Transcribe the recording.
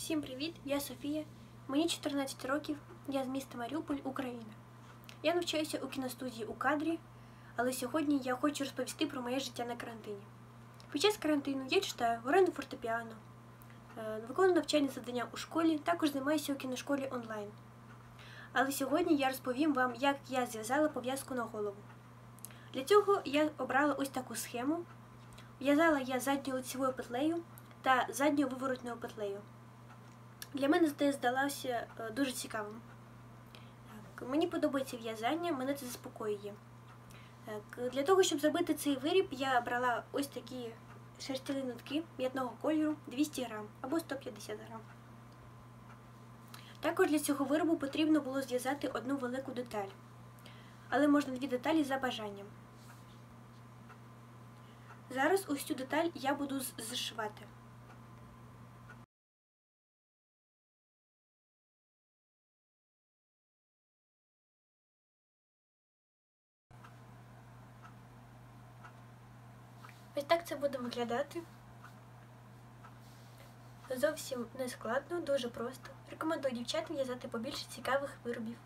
Всім привіт! Я Софія. Мені 14 років, я з міста Маріуполь, Україна. Я навчаюся у кіностудії у кадрі, але сьогодні я хочу розповісти про моє життя на карантині. Під час карантину я читаю оренду фортепіано, е, виконую навчальні завдання у школі, також займаюся у кіношколі онлайн. Але сьогодні я розповім вам, як я зв'язала пов'язку на голову. Для цього я обрала ось таку схему. В'язала я задньою лицевою петлею та задньою виворотною петлею. Для мене це здалося е, дуже цікавим. Мені подобається в'язання, мене це заспокоює. Для того, щоб зробити цей виріб, я брала ось такі шерстяні нитки м'ятного кольору 200 грам або 150 грам. Також для цього виробу потрібно було зв'язати одну велику деталь, але можна дві деталі за бажанням. Зараз ось цю деталь я буду зшивати. Ось так це буде виглядати. Зовсім не складно, дуже просто. Рекомендую дівчатам в'язати побільше цікавих виробів.